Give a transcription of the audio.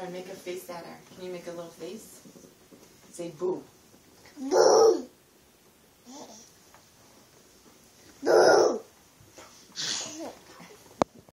And make a face at her. Can you make a little face? Say boo.